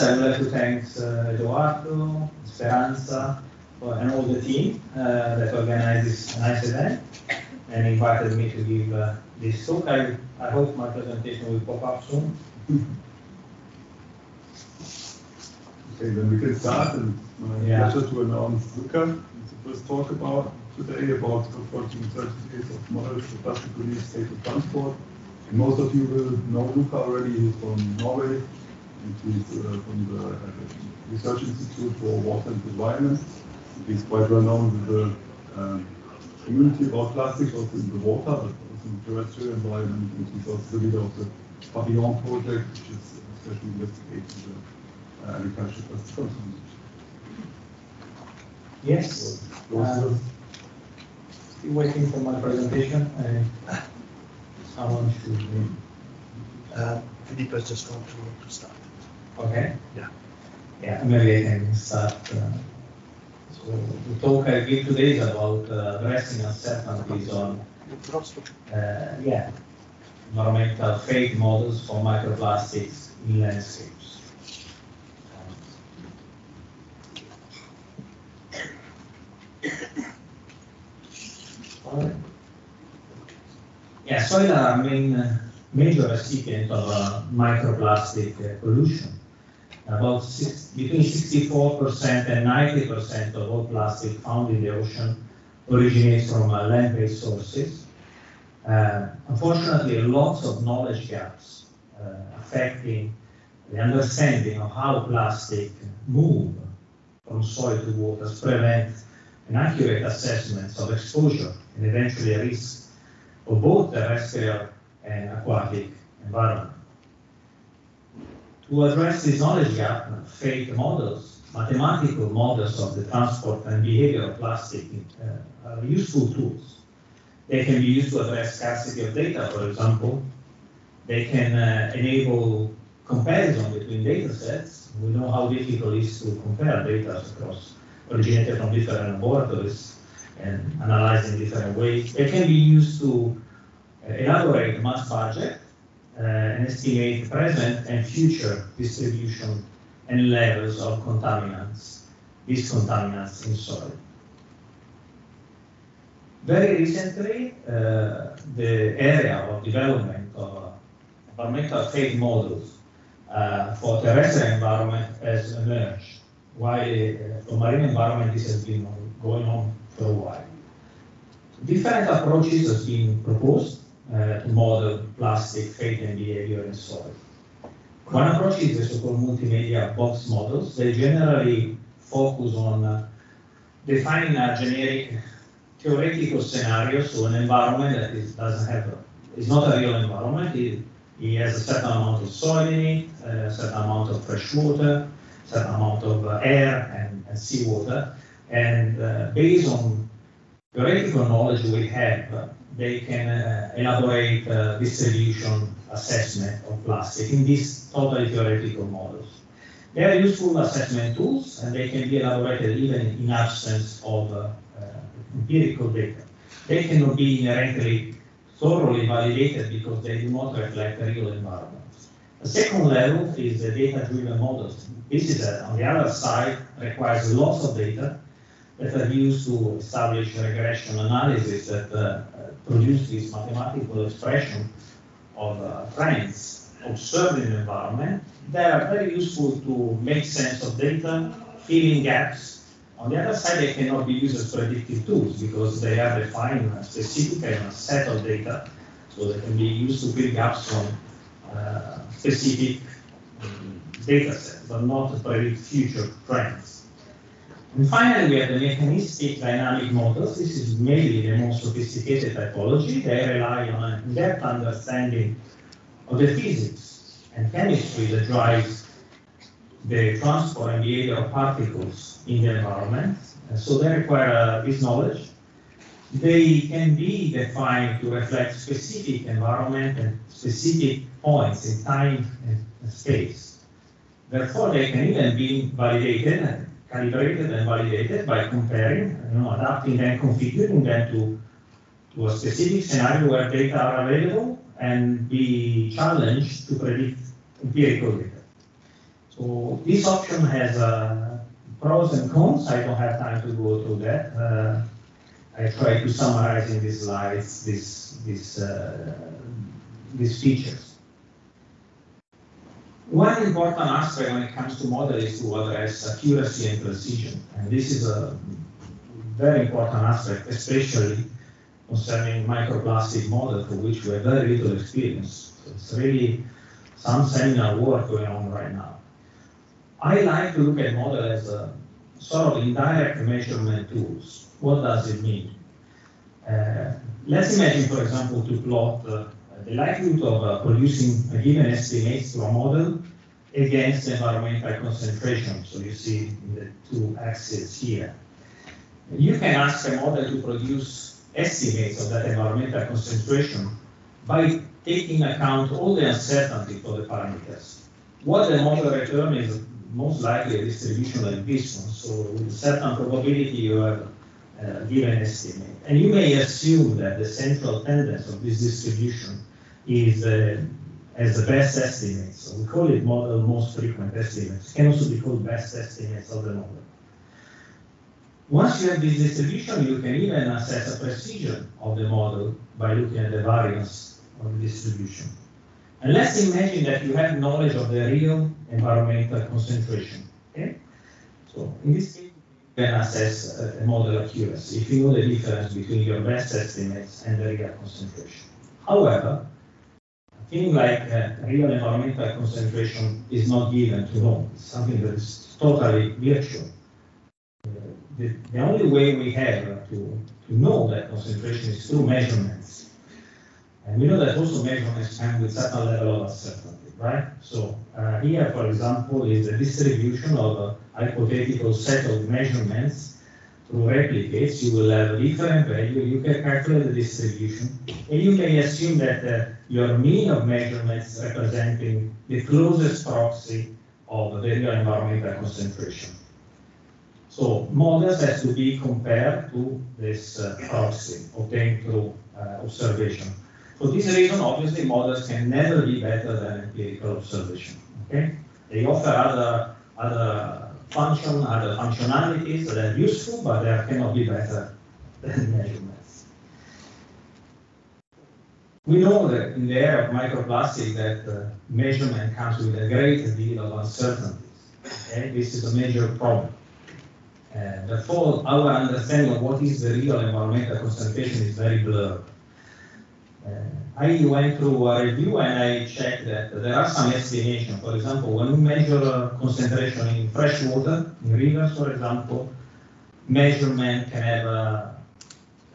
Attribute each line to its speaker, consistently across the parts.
Speaker 1: I would like to thank uh, Eduardo, Speranza, and all the team uh, that organized this nice event and invited me to give uh, this talk. I, I hope my presentation will pop up soon.
Speaker 2: Okay, then we can start, and my
Speaker 1: Yeah.
Speaker 2: pleasure to announce Luca, it's the first talk about today about approaching 30 days of models for plastic release state of transport. And most of you will know Luca already, he's from Norway, and he's uh, from the uh, Research Institute for Water and Environment. He's quite well known with the um, community about plastic, also in the water, but also in the terrestrial environment, and he's also the leader of the Papillon project, which is especially investigating the uh, agriculture plastic contamination.
Speaker 1: Yes,
Speaker 2: So,
Speaker 1: Um, still waiting for my presentation. Uh, someone should be.
Speaker 3: Uh, Philippe has just gone to, to start.
Speaker 1: Okay.
Speaker 3: Yeah.
Speaker 1: Yeah, maybe I can start. uh, So the talk I give today is about uh, addressing uncertainties on, uh, yeah, environmental fate models for microplastics in landscapes. Yeah, soil are main, uh, major recipient of uh, microplastic uh, pollution. About six, between 64% and 90% of all plastic found in the ocean originates from uh, land-based sources. Uh, unfortunately, lots of knowledge gaps uh, affecting the understanding of how plastic move from soil to waters prevent an accurate assessment of exposure and eventually risk of both terrestrial and aquatic environment. To address this knowledge gap, fate models, mathematical models of the transport and behavior of plastic uh, are useful tools. They can be used to address scarcity of data, for example. They can uh, enable comparison between data sets. We know how difficult it is to compare data across originated from different laboratories and analyzed in different ways. They can be used to uh, elaborate mass budget uh, and estimate present and future distribution and levels of contaminants, these contaminants in soil. Very recently, uh, the area of development of environmental fate models uh, for terrestrial environment has emerged, while uh, for marine environment this has been going on for a while. Different approaches have been proposed uh, to model plastic fate and behavior in soil. One approach is the so-called multimedia box models. They generally focus on uh, defining a generic theoretical scenario, so an environment that is, doesn't have, a, not a real environment. It, it has a certain amount of soil in it, a certain amount of fresh water, a certain amount of air and, and seawater. And uh, based on theoretical knowledge we have, they can uh, elaborate uh, distribution assessment of plastic in these totally theoretical models. They are useful assessment tools and they can be elaborated even in absence of uh, uh, empirical data. They cannot be inherently thoroughly validated because they do not reflect the real environment. The second level is the data-driven models. This is, a, on the other side, requires lots of data that are used to establish regression analysis that uh, produce this mathematical expression of uh, trends observed in the environment. They are very useful to make sense of data, fill in gaps. On the other side, they cannot be used as predictive tools because they are defined a specific set of data, so they can be used to fill gaps on uh, specific um, data sets, but not to predict future trends. And finally, we have the mechanistic dynamic models. This is maybe the most sophisticated typology. They rely on an in-depth understanding of the physics and chemistry that drives the transport and behavior of particles in the environment. And so they require uh, this knowledge. They can be defined to reflect specific environment and specific points in time and space. Therefore, they can even be validated calibrated and validated by comparing, you know, adapting and configuring them to, to a specific scenario where data are available and be challenged to predict empirical data. So this option has uh, pros and cons. I don't have time to go through that. Uh, I try to summarize in these slides this, this, uh, these features. One important aspect when it comes to model is to address accuracy and precision. And this is a very important aspect, especially concerning microplastic model for which we have very little experience. So it's really some seminar work going on right now. I like to look at model as a sort of indirect measurement tools. What does it mean? Uh, let's imagine, for example, to plot uh, the likelihood of uh, producing a given estimate to a model against environmental concentration. So you see the two axes here. You can ask a model to produce estimates of that environmental concentration by taking account all the uncertainty for the parameters. What the model return is most likely a distribution like this one. So with a certain probability you have uh, given estimate. And you may assume that the central tendency of this distribution is uh, as the best estimate. So we call it model most frequent estimates. It can also be called best estimates of the model. Once you have this distribution, you can even assess a precision of the model by looking at the variance of the distribution. And let's imagine that you have knowledge of the real environmental concentration. Okay? So in this case, you can assess a, model accuracy if you know the difference between your best estimates and the real concentration. However, thing like uh, real environmental concentration is not given to know. It's something that is totally virtual. The, the, only way we have to, to know that concentration is through measurements. And we know that also measurements come with certain level of uncertainty, right? So uh, here, for example, is the distribution of a hypothetical set of measurements through replicates. You will have a different value. You can calculate the distribution. And you may assume that uh, your mean of measurements representing the closest proxy of the real environmental concentration. So models has to be compared to this uh, proxy obtained through uh, observation. For this reason, obviously, models can never be better than empirical observation. Okay, they offer other other function, are the functionalities that are useful, but they cannot be better than measurements. We know that in the area of microplastic that uh, measurement comes with a great deal of uncertainties. Okay, this is a major problem. Uh, therefore, our understanding of what is the real environmental concentration is very blurred. Uh, I went through a review and I checked that there are some estimations. For example, when we measure concentration in fresh water, in rivers, for example, measurement can have a,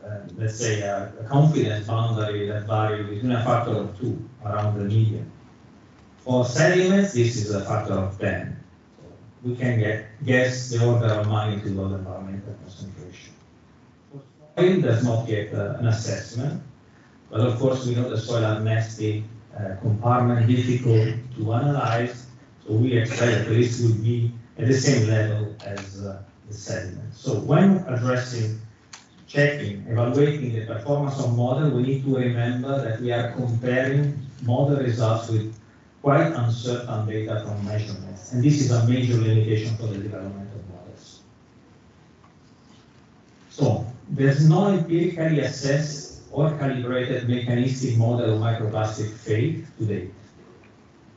Speaker 1: uh, let's say, a, a, confidence boundary that varies between a factor of two around the median. For sediments, this is a factor of 10 So we can get guess the order of magnitude of the environmental concentration. Soil does not get uh, an assessment, but of course we know the soil are nasty uh, compartment, difficult to analyze, so we expect that this would be at the same level as uh, the sediment. So when addressing, checking, evaluating the performance of model, we need to remember that we are comparing model results with quite uncertain data from measurements. And this is a major limitation for the development of models. So there's no empirically assessed or calibrated mechanistic model of microplastic fate today.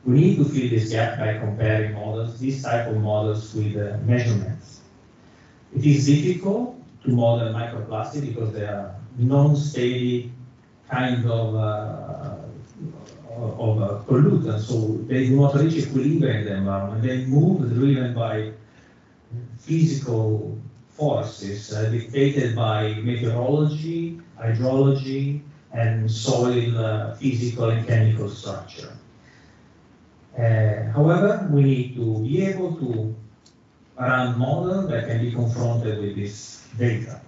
Speaker 1: We need to fill this gap by comparing models, these type of models with uh, measurements. It is difficult to model microplastic because they are non-steady kind of uh, of uh, pollutants, so they do not reach equilibrium in the environment. They move driven by physical forces uh, dictated by meteorology, hydrology, and soil uh, physical and chemical structure. Uh, however, we need to be able to run models that can be confronted with this data.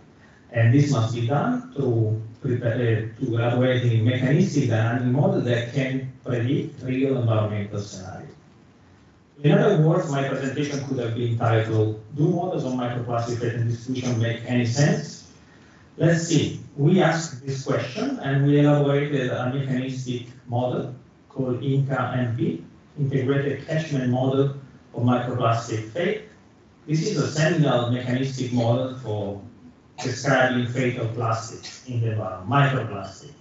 Speaker 1: And this must be done through prepare, to elaborating mechanistic dynamic model that can predict real environmental scenarios. In other words, my presentation could have been titled, Do models of microplastic fate and distribution make any sense? Let's see. We asked this question and we elaborated a mechanistic model called INCA-MP, Integrated Catchment Model of microplastic fate. This is a seminal mechanistic model for describing fate of plastics in the environment, microplastic.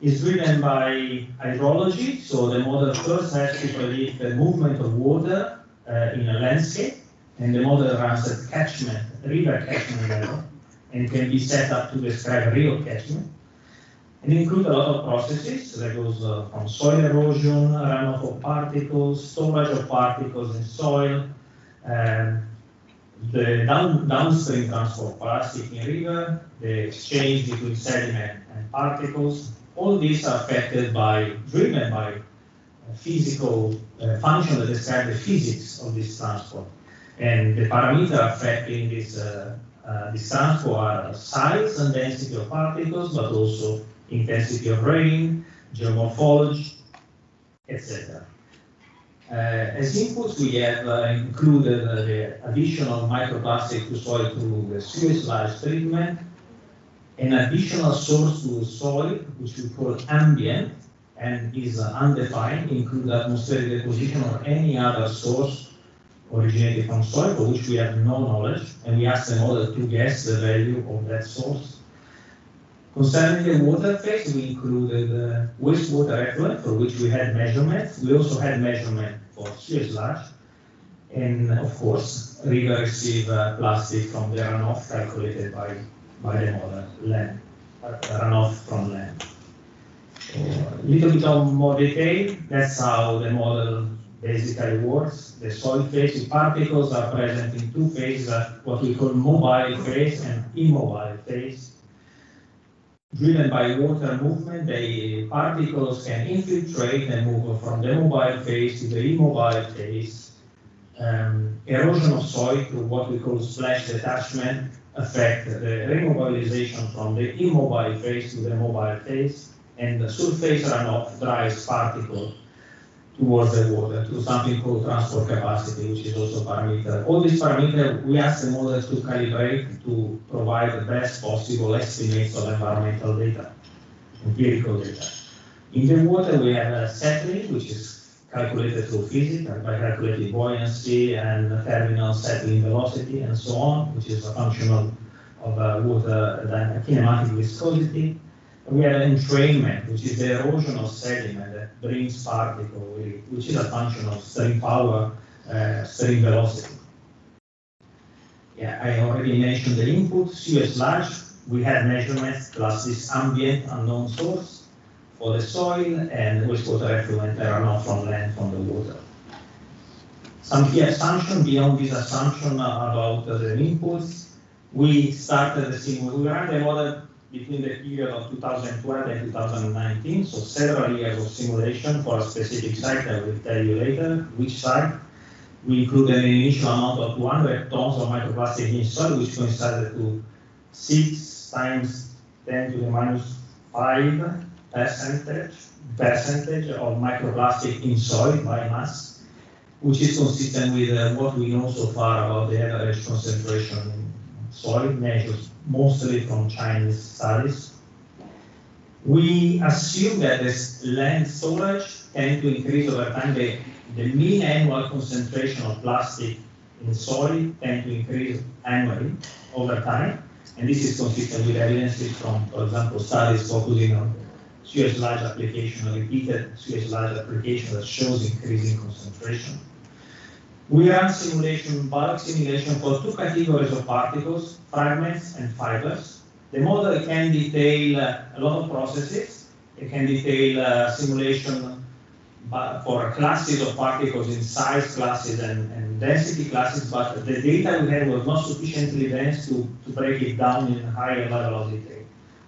Speaker 1: It's driven by hydrology, so the model first has to predict the movement of water uh, in a landscape, and the model runs at catchment, river catchment level, and can be set up to describe a real catchment. And include a lot of processes that goes uh, from soil erosion, runoff of particles, storage of particles in soil, um, the down, downstream transfer of plastic in river, the exchange between sediment and particles, all these are affected by, driven by physical uh, function that describe the physics of this transport. And the parameter affecting this, uh, uh, this transport are size and density of particles, but also intensity of rain, geomorphology, etc. Uh, as inputs, we have uh, included uh, the addition of microplastic to soil through the sewage treatment, an additional source to the soil, which we call ambient, and is undefined, include atmospheric deposition or any other source originating from soil for which we have no knowledge, and we ask the model to guess the value of that source. Concerning the water phase, we included uh, wastewater effluent for which we had measurements. We also had measurement for sewage sludge. And of course, river receive uh, plastic from the runoff calculated by, by the model, land, uh, runoff from land. A little bit of more detail, that's how the model basically works. The soil phase particles are present in two phases, what we call mobile phase and immobile phase driven by water movement, the particles can infiltrate and move from the mobile phase to the immobile phase. Um, erosion of soil through what we call splash detachment affect the remobilization from the immobile phase to the mobile phase, and the surface runoff drives particles towards the water to something called transport capacity, which is also a parameter. All these parameters, we ask the model to calibrate to provide the best possible estimates of environmental data, empirical data. In the water, we have a settling, which is calculated through physics by calculating buoyancy and terminal settling velocity and so on, which is a function of, of uh, water kinematic viscosity. We have entrainment, which is the erosion of sediment that brings particle, which is a function of stream power, uh, velocity. Yeah, I already mentioned the input, sewage sludge. We had measurements plus this ambient unknown source for the soil and wastewater effluent that are not from land, from the water. Some key assumption beyond this assumption about the inputs, we started the simulation, we ran the model between the period of 2012 and 2019, so several years of simulation for a specific site, I will tell you later which site. We included an initial amount of 200 tons of microplastic in soil, which coincided to 6 times 10 to the minus 5 percentage, percentage of microplastic in soil by mass, which is consistent with uh, what we know so far about the average concentration in soil measures mostly from Chinese studies. We assume that this land storage tend to increase over time. The, the mean annual concentration of plastic in soil tend to increase annually over time. And this is consistent with evidences from, for example, studies focusing on sludge application, repeated sewage sludge application that shows increasing concentration. We run simulation, bulk simulation for two categories of particles, fragments and fibers. The model can detail uh, a lot of processes. It can detail uh, simulation for classes of particles in size classes and, and, density classes, but the data we had was not sufficiently dense to, to break it down in higher level of detail.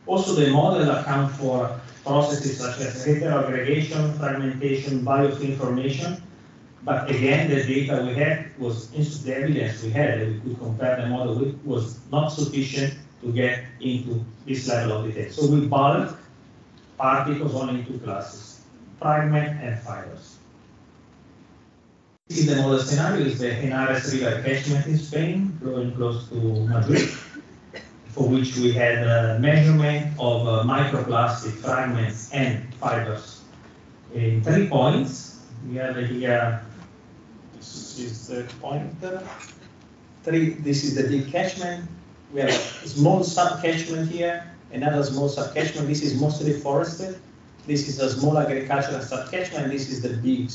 Speaker 1: Also, the model account for processes such as heteroaggregation, fragmentation, biofilm formation, but again, the data we had was the evidence we had that we could compare the model with was not sufficient to get into this level of detail. So we bulk particles only in two classes, fragment and fibers. This is the model scenario is the Henares River catchment in Spain, flowing close to Madrid, for which we had a measurement of uh, microplastic fragments and fibers in three points. We have here, this is the pointer. Three, this is the big catchment. We have a small sub-catchment here, another small sub-catchment. This is mostly forested. This is a small agricultural subcatchment. This is the big,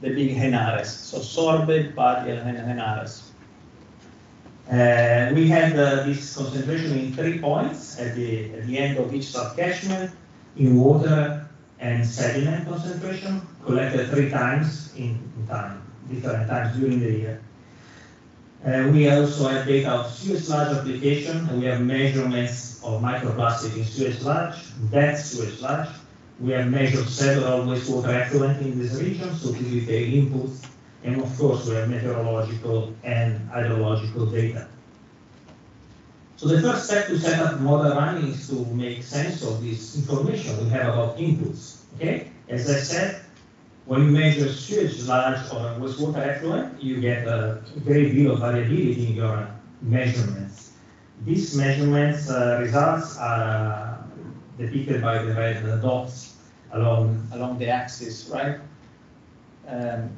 Speaker 1: the big Henares. So Sorbe, Badiel, and Henares. Uh, we had uh, this concentration in three points at the, at the end of each sub-catchment in water and sediment concentration collected three times in, in time, different times during the year. Uh, we also have data of sewage sludge application, we have measurements of microplastic in sewage sludge, dead sewage sludge. We have measured several wastewater effluent in this region, so this is the input, and of course we have meteorological and hydrological data. So the first step to set up model running is to make sense of this information we have about inputs. Okay, as I said, when you measure sewage sludge or wastewater effluent, you get a great deal of variability in your measurements. These measurements uh, results are uh, depicted by the red dots along along the axis, right? Um,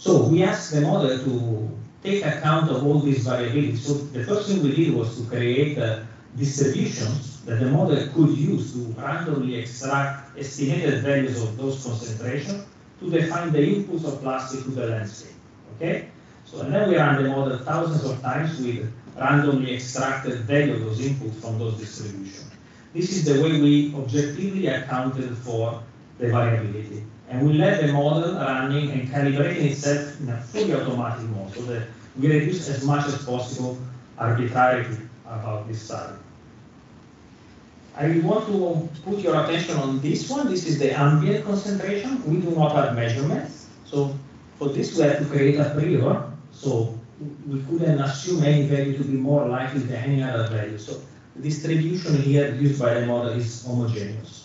Speaker 1: so we asked the model to take account of all these variabilities. So the first thing we did was to create uh, distributions that the model could use to randomly extract estimated values of those concentrations to define the inputs of plastic to the landscape. Okay? So and then we ran the model thousands of times with randomly extracted value of those inputs from those distributions. This is the way we objectively accounted for the variability. And we let the model running and calibrating itself in a fully automatic mode so that we reduce as much as possible arbitrarity about this study. I want to put your attention on this one. This is the ambient concentration. We do not have measurements. So for this, we have to create a prior. So we couldn't assume any value to be more likely than any other value. So distribution here used by the model is homogeneous.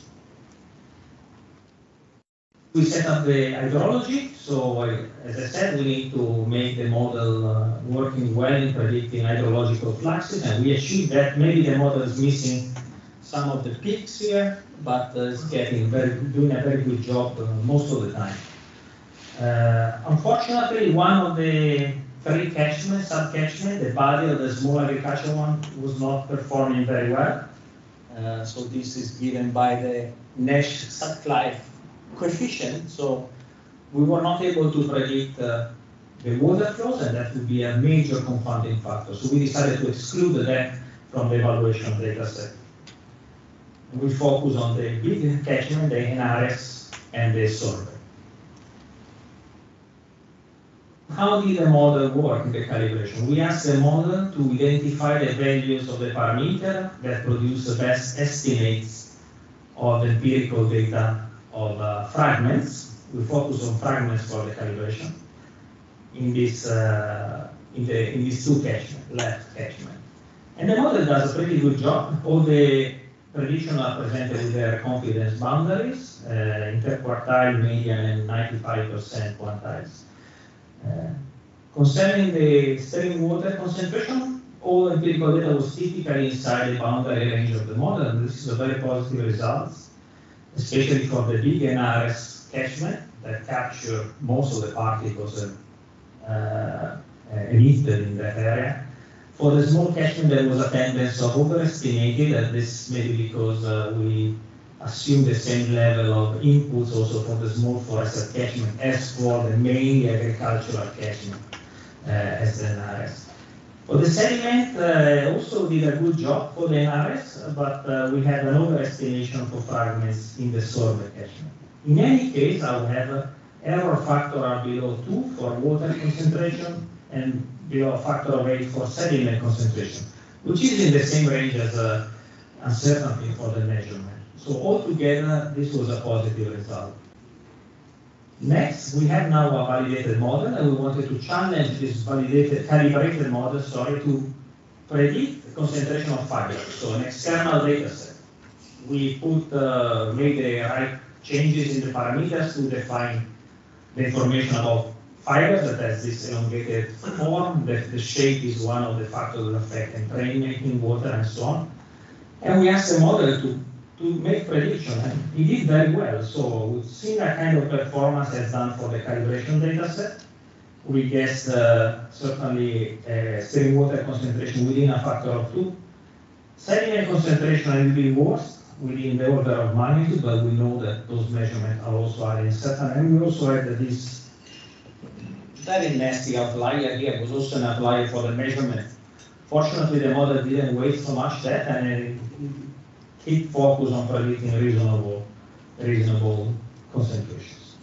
Speaker 1: We set up the hydrology. So as I said, we need to make the model uh, working well in predicting hydrological fluxes, and we achieved that. Maybe the model is missing some of the peaks here, but uh, it's getting very, doing a very good job uh, most of the time. Uh, unfortunately, one of the three catchments, sub-catchment, the body of the small agricultural one was not performing very well. Uh, so this is given by the Nash Sutcliffe coefficient. So we were not able to predict uh, the water flows, and that would be a major confounding factor. So we decided to exclude that from the evaluation data set. We focus on the big catchment, the Henares, and the Sorbe. How did the model work in the calibration? We asked the model to identify the values of the parameter that produce the best estimates of empirical data of uh, fragments. We focus on fragments for the calibration in this uh, in the in these two catchment, left catchment. And the model does a pretty good job. All the predictions are presented with their confidence boundaries, uh, interquartile, median, and 95% quantiles. Uh, concerning the stream water concentration, all empirical data was typically inside the boundary range of the model, and this is a very positive result, especially for the big Henares catchment that capture most of the particles uh, uh, emitted in that area. For the small catchment, there was a tendency of overestimating, and this maybe because uh, we assume the same level of inputs also for the small forested catchment as for the main agricultural catchment uh, as the Henares. For the sediment, uh, also did a good job for the Henares, but uh, we had an overestimation for fragments in the Sorbe catchment. In any case, however, error factor are below 2 for water concentration and below factor of 8 for sediment concentration, which is in the same range as uh, uncertainty for the measurement. So altogether, this was a positive result. Next, we have now a validated model, and we wanted to challenge this validated, calibrated model, sorry, to predict the concentration of fibers. So an external data set. We put, uh, made the right changes in the parameters to define the information about fibers that has this elongated form, that the shape is one of the factors that affect entrain making, water, and so on. And we asked the model to to make prediction, and he did very well. So we've seen a kind of performance as done for the calibration data set. we guess uh, certainly uh, water concentration within a factor of two. Sediment concentration little bit worse within the order of magnitude, but we know that those measurements are also adding certain. And we also had that this very nasty outlier here was also an outlier for the measurement. Fortunately, the model didn't waste so much data and keep focus on predicting reasonable, reasonable concentrations.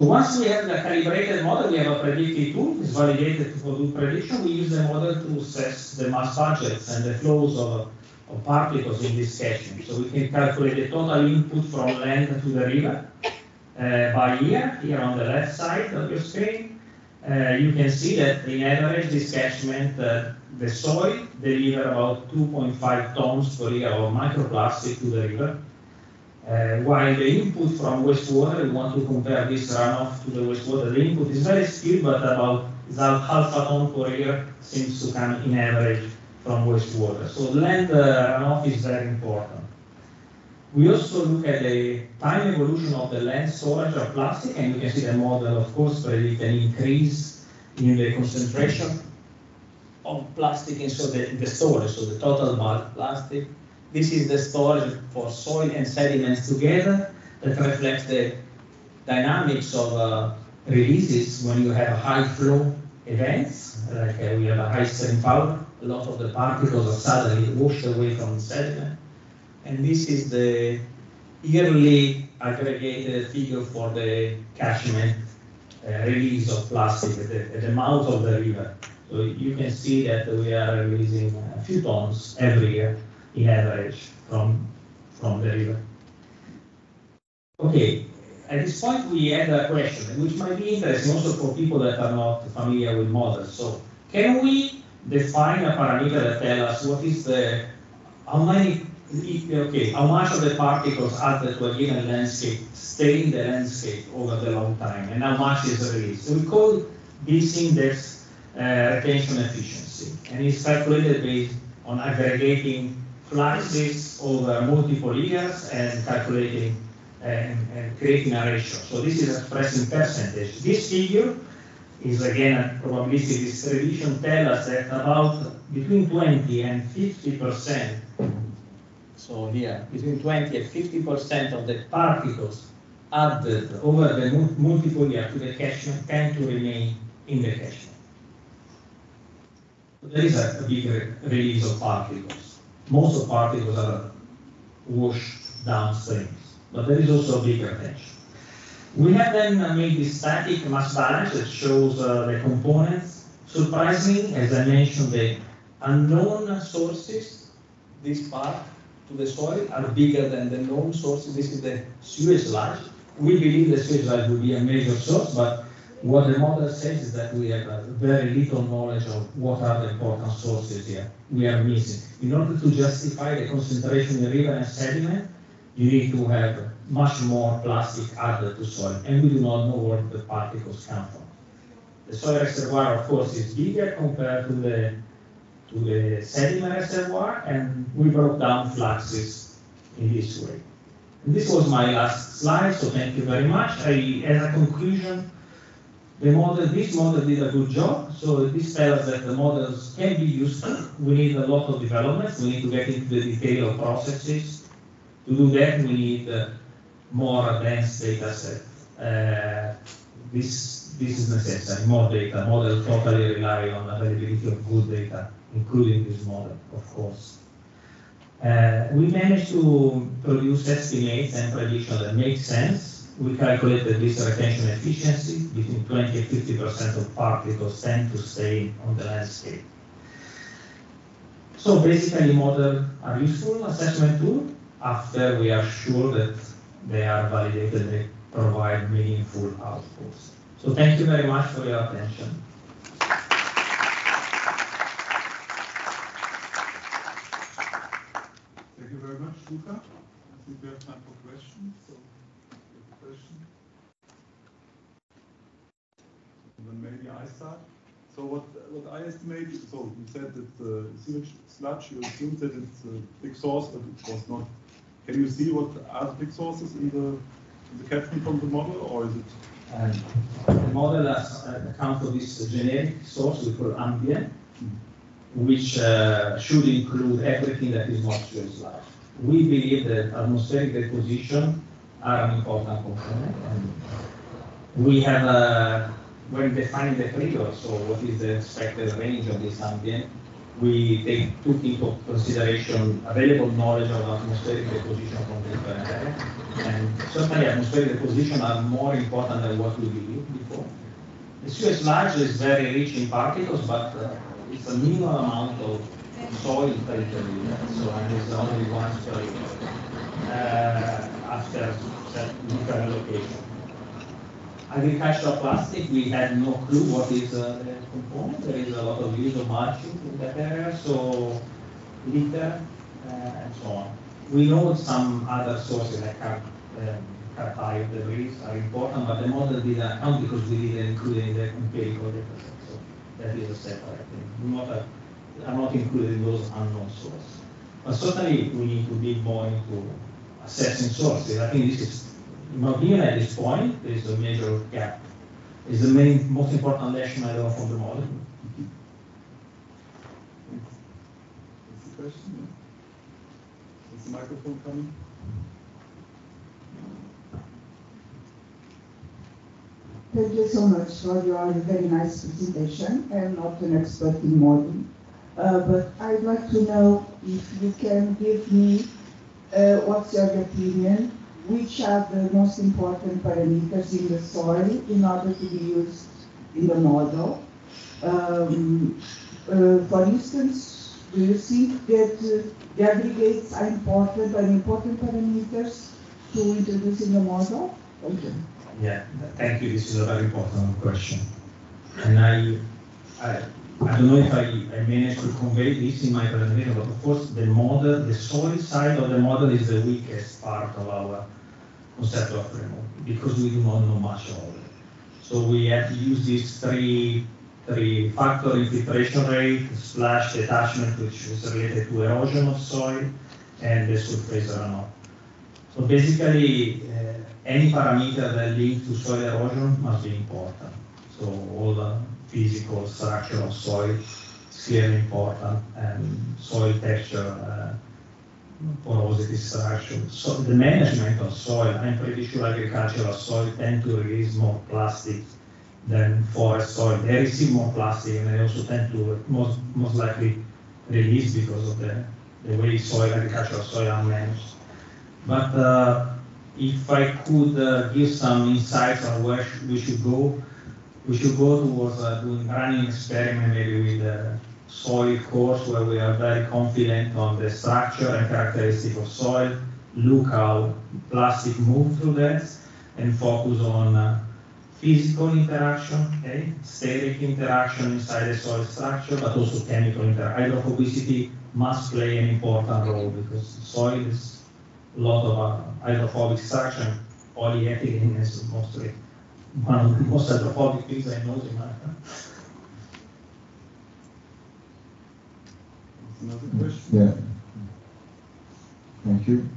Speaker 1: So once we have the calibrated model, we have a predictive tool, it's validated for do prediction. We use the model to assess the mass budgets and the flows of, of particles in this catchment. So we can calculate the total input from land to the river uh, by year, here on the left side of your screen. Uh, you can see that in average this catchment, uh, the soil deliver about 2.5 tons per year of microplastic to the river. Uh, while the input from wastewater, we want to compare this runoff to the wastewater. The input is very skewed, but about half a ton per year seems to come in average from wastewater. So land uh, runoff is very important. We also look at the time evolution of the land storage of plastic, and you can see the model, of course, predict an increase in the concentration of plastic in so the, the storage, so the total bulk plastic this is the storage for soil and sediments together that reflects the dynamics of uh, releases when you have high flow events, like uh, we have a high stream power, a lot of the particles are suddenly washed away from the sediment. And this is the yearly aggregated figure for the catchment uh, release of plastic at the, at the mouth of the river. So you can see that we are releasing a few tons every year in average from, from the river. Okay, at this point we had a question, which might be interesting also for people that are not familiar with models. So can we define a parameter that tell us what is the, how many, okay, how much of the particles added to a given landscape stay in the landscape over the long time, and how much is released? We call this index uh, retention efficiency, and it's calculated based on aggregating fluxes over multiple years and calculating and, and, creating a ratio. So this is expressed in percentage. This figure is again a probability distribution tell us that about between 20 and 50 percent. So here, between 20 and 50 percent of the particles added over the multiple years to the catchment tend to remain in the catchment. So there is a, a big release of particles most of particles are washed downstream, but there is also a bigger tension. We have then uh, made this static mass balance that shows uh, the components. Surprisingly, as I mentioned, the unknown sources, this part to the soil, are bigger than the known sources. This is the sewage sludge. We believe the sewage sludge will be a major source, but what the model says is that we have very little knowledge of what are the important sources here we are missing. In order to justify the concentration in river and sediment, you need to have much more plastic added to soil, and we do not know where the particles come from. The soil reservoir, of course, is bigger compared to the to the sediment reservoir, and we broke down fluxes in this way. And this was my last slide, so thank you very much. I, as a conclusion, the model, this model did a good job, so this tells us that the models can be useful. We need a lot of developments. We need to get into the detail of processes. To do that, we need uh, more advanced data set. Uh, this, this is necessary, more data. Model totally rely on availability of good data, including this model, of course. Uh, we managed to produce estimates and predictions that make sense we calculated this retention efficiency between 20 and 50 percent of particles tend to stay on the landscape. So basically models are useful assessment tool after we are sure that they are validated, they provide meaningful outputs. So thank you very much for your attention.
Speaker 2: Thank you very much, Luca. I think we have time for questions. So question? then maybe I start. So what what I estimate, so you said that uh, the sewage sludge, you assumed that it's a big source, but it was not. Can you see what are the big sources in the in the catchment from the model, or is it
Speaker 1: And the model has uh, for this generic source we call ambient, which uh, should include everything that is not sewage sludge. We believe that atmospheric deposition are an important component, and we have, uh, when defining the trigger, so what is the expected range of this ambient, we take, took into consideration available knowledge of atmospheric deposition from different areas. And certainly atmospheric deposition are more important than what we believed before. The sewage sludge is very rich in particles, but uh, it's a minimal amount of soil territory, so and it's only one year. Uh, after different location. Agricultural plastic, we had no clue what is the component. There is a lot of use of mulching in that area, so litter uh, and so on. We know some other sources like car, um, car debris are important, but the model didn't account because we didn't include in the empirical data set. So that is a separate thing. Not a, are not included in those unknown sources. But certainly we need to be more into assessing sources. I think this is in my opinion, at this point, there is a major gap. Is the main, most important lesson I learned from the model.
Speaker 2: That's the question. Is the microphone coming?
Speaker 4: Thank you so much for your very nice presentation. I am not an expert in modeling, uh, but I'd like to know if you can give me uh, what's your opinion which are the most important parameters in the soil in order to be used in the model. Um, uh, for instance, do you think that uh, the aggregates are important, are important parameters to introduce in the model? You.
Speaker 1: Yeah, thank you. This is a very important question. And I, I, I don't know if I, I managed to convey this in my presentation, but of course the model, the soil side of the model is the weakest part of our conceptual framework because we do not know much of it. So we have to use these three three factor infiltration rate, splash detachment, which is related to erosion of soil, and the surface runoff. So basically, uh, any parameter that links to soil erosion must be important. So all the physical structure of soil is clearly important, and soil texture, uh, porosity structure. So the management of soil, I'm pretty sure agricultural soil tend to release more plastic than forest soil. They receive more plastic and they also tend to most, most likely release because of the, the way soil, agricultural soil are managed. But uh, if I could uh, give some insights on where sh we should go, we should go towards uh, doing running experiment maybe with uh, soil cores where we are very confident on the structure and characteristic of soil, look how plastic move through that, and focus on uh, physical interaction, okay, steric interaction inside the soil structure, but also chemical interaction. Hydrophobicity must play an important role because soil is a lot of uh, hydrophobic structure. Polyethylene is mostly one of the most hydrophobic things I know in
Speaker 2: Another question?
Speaker 5: Yeah. Thank you.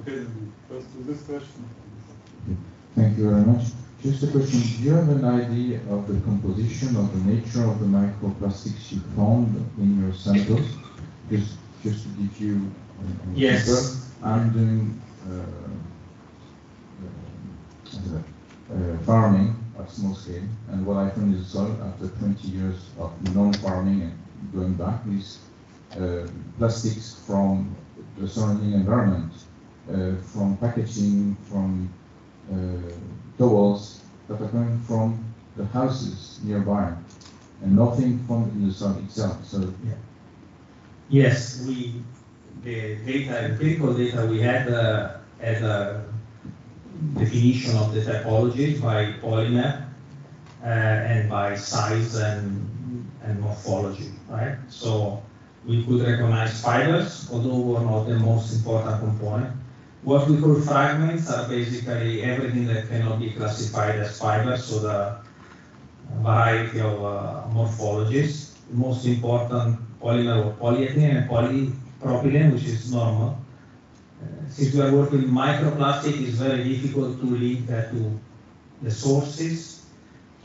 Speaker 2: Okay, then first to this question.
Speaker 5: Thank you very much. Just a question, do you have an idea of the composition of the nature of the microplastics you found in your samples? Just, just to give you uh,
Speaker 1: Yes.
Speaker 5: figure, I'm doing uh, uh, uh, farming at small scale, and what I found is soil after 20 years of non-farming and going back is uh, plastics from the surrounding environment, uh, from packaging, from uh, towels that are coming from the houses nearby, and nothing from the soil itself. So
Speaker 1: Yes, we, the data, empirical data we had uh, as a definition of the typology by polymer uh, and by size and, and morphology, right? So we could recognize fibers, although were not the most important component. What we call fragments are basically everything that cannot be classified as fibers, so the variety of uh, morphologies. Most important polymer polyethylene and polypropylene, which is normal. since we are working with microplastic, it's very difficult to link that to the sources.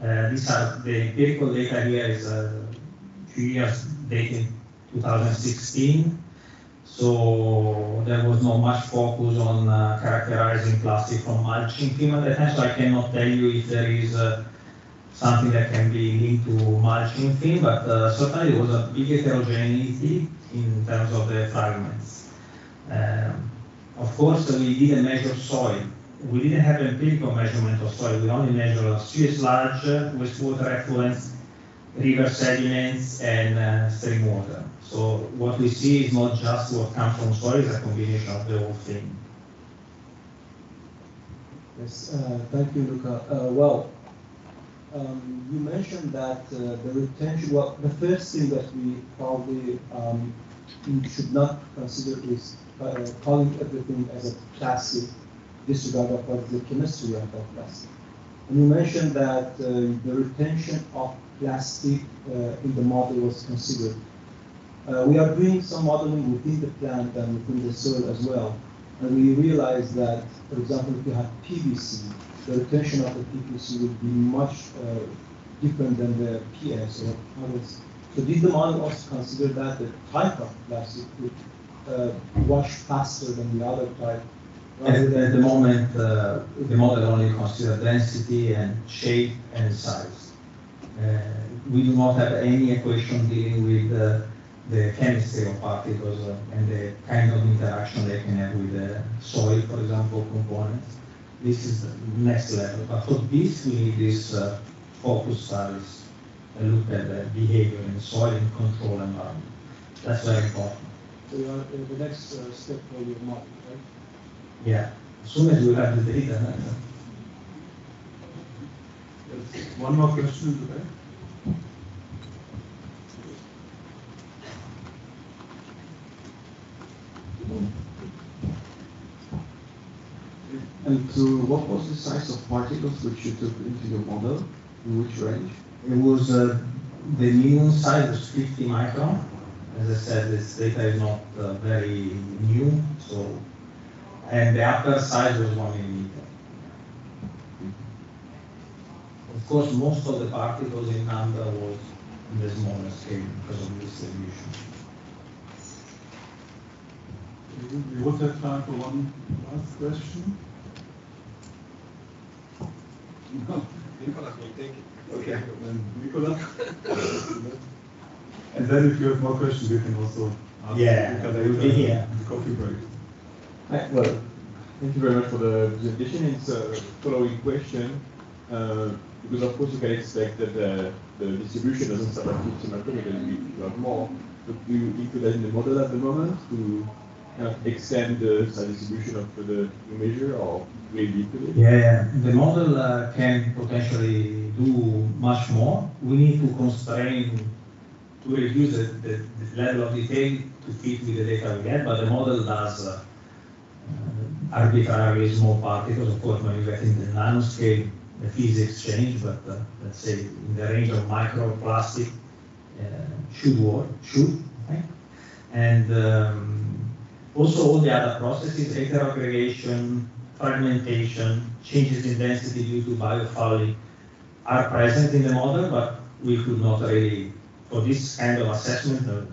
Speaker 1: Uh, these are the empirical data here is a few years dating 2016. So there was not much focus on uh, characterizing plastic from mulching film at the time, so I cannot tell you if there is uh, something that can be linked to mulching film, but uh, certainly there was a big heterogeneity in terms of the fragments. Um, of course, we didn't measure soil. We didn't have empirical measurement of soil. We only measured sewage sludge, wastewater effluents, river sediments, and uh, stream water. So what we see is not just what comes from soil, it's a combination of the whole thing.
Speaker 6: Yes, uh, thank you, Luca. Uh, well, um, you mentioned that uh, the retention, well, the first thing that we probably um, should not consider is uh, calling everything as a plastic, disregard of what is the chemistry of that plastic. And you mentioned that uh, the retention of plastic uh, in the model was considered. Uh, we are doing some modeling within the plant and within the soil as well. And we realize that, for example, if you have PVC, the retention of the PVC would be much uh, different than the PS or others. So did the model also consider that the type of plastic would uh, wash faster than the other type?
Speaker 1: At, at the moment, uh, the model only considers density and shape and size. Uh, we do not have any equation dealing with uh, the chemistry of particles uh, and the kind of interaction they can have with the soil, for example, components. This is the next level. But for this, we need this uh, focus studies, a look at the behavior in soil and control environment. That's very important.
Speaker 6: So you are, uh, the next uh, step for your model, right?
Speaker 1: Yeah, as soon as we have the data.
Speaker 2: Yes. One more question in the back.
Speaker 5: And to what was the size of particles which you took into your model? In which range?
Speaker 1: It was uh, the minimum size was 50 micron. As I said, this data is not uh, very new, so and the upper size was one millimeter. Of course, most of the particles in number was in the smaller scale because of distribution.
Speaker 2: We would have time for one last question.
Speaker 3: Nicolas will take it.
Speaker 2: Okay, then Nicola. And then if you have more questions, we can also ask
Speaker 1: Yeah,
Speaker 2: Luca
Speaker 1: we'll be here.
Speaker 2: the coffee break.
Speaker 7: Hi, well, thank you very much for the presentation. It's a following question, because of course you can expect that the, the distribution doesn't start at 50 micrometers, lot more. But do you include that in the model at the moment to kind of extend the distribution of the measure or maybe include it?
Speaker 1: Yeah, the model uh, can potentially do much more. We need to constrain to reduce the, the, the level of detail to fit with the data we get, but the model does uh, uh, arbitrarily small particles. Of course, when you get in the nanoscale, the physics exchange, but uh, let's say in the range of microplastic should work, should. Okay? And um, also all the other processes, heteroaggregation, fragmentation, changes in density due to biofouling are present in the model, but we could not really, for this kind of assessment, uh,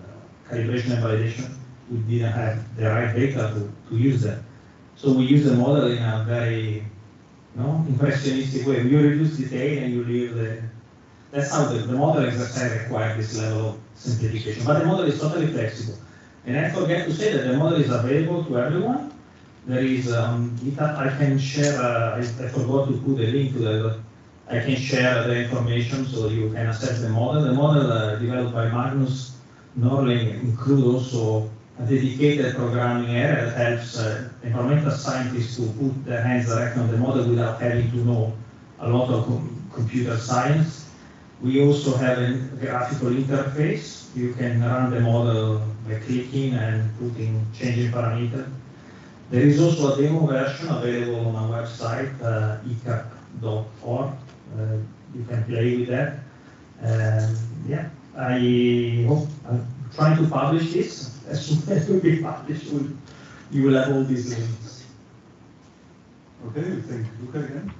Speaker 1: calibration and validation, we didn't have the right data to, to use them. So we use the model in a very know, impressionistic way. You reduce detail and you leave the, that's how the, the model exercise requires this level of simplification. But the model is totally flexible. And I forget to say that the model is available to everyone. There is, um, GitHub, I can share, uh, I, I forgot to put a link to that, but I can share the information so you can assess the model. The model uh, developed by Magnus Norling includes also a dedicated programming area that helps uh, environmental scientists to put their hands directly on the model without having to know a lot of com computer science. We also have a graphical interface. You can run the model by clicking and putting changing parameters. There is also a demo version available on our website, uh, ecap.org. Uh, you can play with that. Um, yeah, I hope I'm trying to publish this. As soon as it will be published, we'll, you will have all these names.
Speaker 2: Okay, thank you. Luca again.